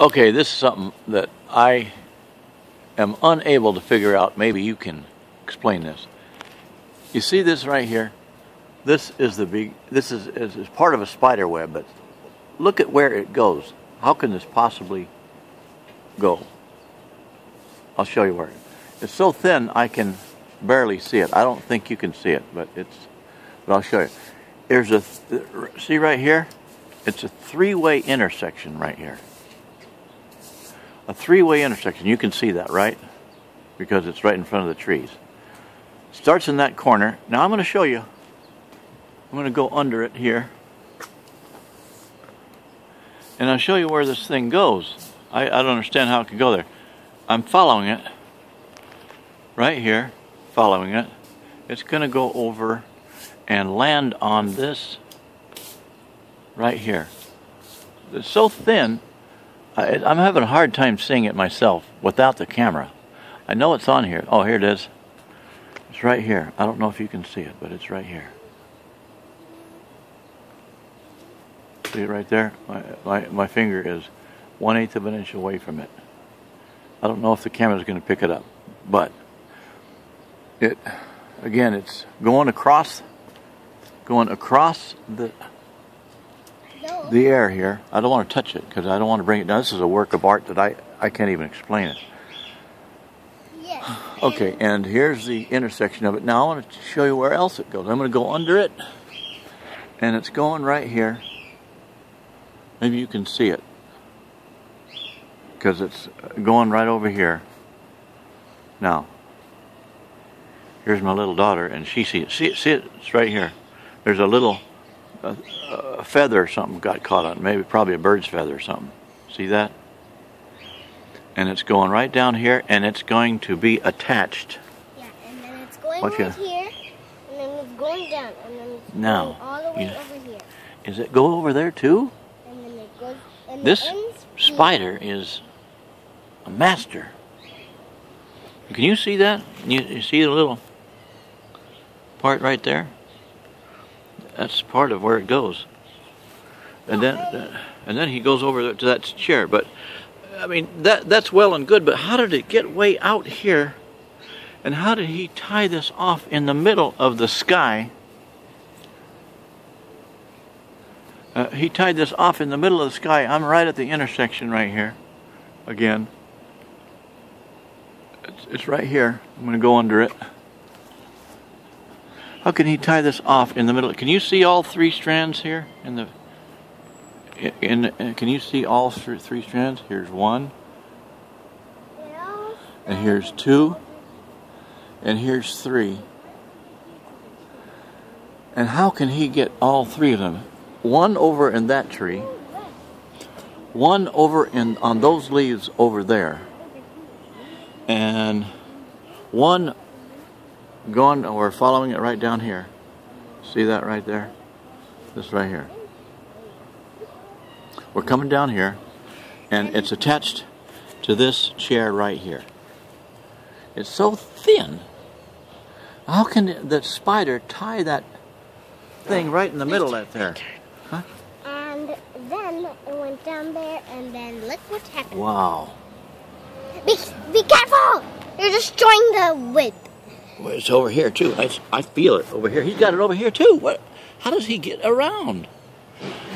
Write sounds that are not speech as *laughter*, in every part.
Okay, this is something that I am unable to figure out. Maybe you can explain this. You see this right here? This is the big. This is, is, is part of a spider web, but look at where it goes. How can this possibly go? I'll show you where. It's so thin I can barely see it. I don't think you can see it, but it's. But I'll show you. There's a see right here. It's a three-way intersection right here a three-way intersection. You can see that, right? Because it's right in front of the trees. Starts in that corner. Now I'm going to show you. I'm going to go under it here. And I'll show you where this thing goes. I, I don't understand how it could go there. I'm following it. Right here. Following it. It's going to go over and land on this right here. It's so thin I, am having a hard time seeing it myself without the camera. I know it's on here. Oh, here it is. It's right here. I don't know if you can see it, but it's right here. See it right there? My, my, my finger is one eighth of an inch away from it. I don't know if the camera is going to pick it up, but it again, it's going across, going across the the air here. I don't want to touch it because I don't want to bring it down. This is a work of art that I, I can't even explain it. Yes. *sighs* Okay, and here's the intersection of it. Now I want to show you where else it goes. I'm going to go under it, and it's going right here. Maybe you can see it because it's going right over here. Now, here's my little daughter, and she sees it. See it? See it? It's right here. There's a little a, a feather or something got caught on. Maybe probably a bird's feather or something. See that? And it's going right down here, and it's going to be attached. Yeah, and then it's going right here, and then it's going down, and then it's now, going all the way over here. Is it go over there too? And then it goes. And this spider is a master. Can you see that? You, you see the little part right there? That's part of where it goes. And then, and then he goes over to that chair. But I mean, that that's well and good. But how did it get way out here? And how did he tie this off in the middle of the sky? Uh, he tied this off in the middle of the sky. I'm right at the intersection right here. Again. It's, it's right here. I'm going to go under it. How can he tie this off in the middle? Can you see all three strands here in the? In, in can you see all three strands? Here's one. And here's two. And here's three. And how can he get all three of them? One over in that tree. One over in on those leaves over there. And one going, we're following it right down here. See that right there? This right here. We're coming down here, and it's attached to this chair right here. It's so thin. How can the spider tie that thing right in the middle of there? Huh? And then it went down there, and then look what happened. Wow. Be, be careful! You're destroying the web. It's over here too. I, I feel it over here. He's got it over here too. What? How does he get around?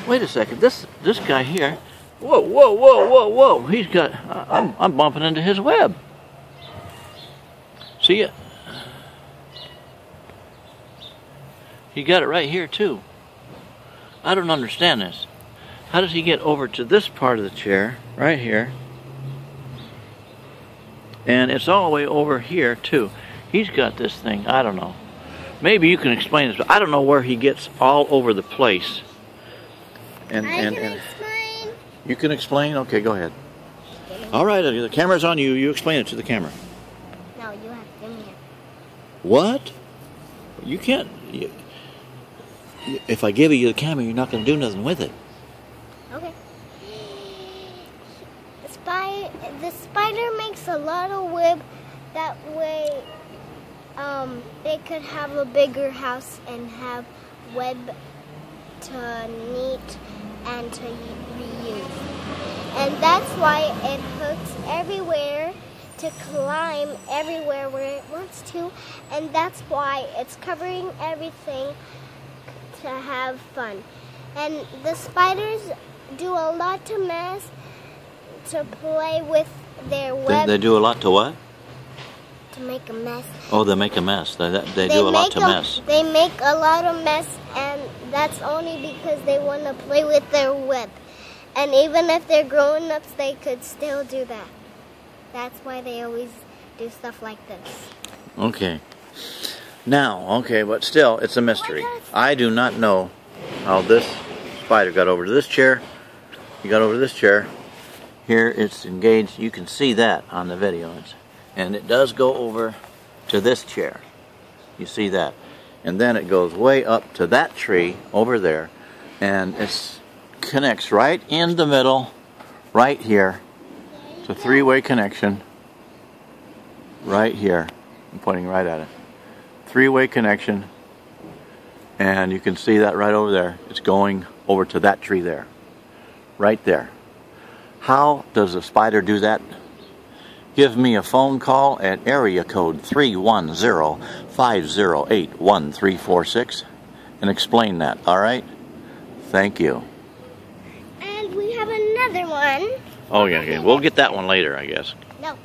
Wait a second. This this guy here. Whoa, whoa, whoa, whoa, whoa. He's got. I'm I'm bumping into his web. See it? He got it right here too. I don't understand this. How does he get over to this part of the chair, right here? And it's all the way over here too. He's got this thing. I don't know. Maybe you can explain this, but I don't know where he gets all over the place. And, I and, can and explain. You can explain? Okay, go ahead. All right, uh, the camera's on you. You explain it to the camera. No, you have to me What? You can't. You, if I give you the camera, you're not going to do nothing with it. Okay. The, spy, the spider makes a lot of web. That way, um, they could have a bigger house and have web to neat and to reuse. And that's why it hooks everywhere to climb everywhere where it wants to. And that's why it's covering everything to have fun. And the spiders do a lot to mess to play with their They, web they do a lot to what? To make a mess. Oh, they make a mess. They, they, do a lot to mess. They make a lot of mess, and that's only because they want to play with their web. And even if they're grown ups, they could still do that. That's why they always do stuff like this. Okay. Now, okay, but still, it's a mystery. I do not know how this spider got over to this chair. He got over to this chair. Here it's engaged. You can see that on the video. It's, and it does go over to this chair. You see that. And then it goes way up to that tree over there. And it connects right in the middle, right here. It's a three-way connection. Right here. I'm pointing right at it three-way connection and you can see that right over there it's going over to that tree there right there how does a spider do that give me a phone call at area code 310-508-1346 and explain that all right thank you And we have another one. oh yeah okay. we'll get that one later I guess No,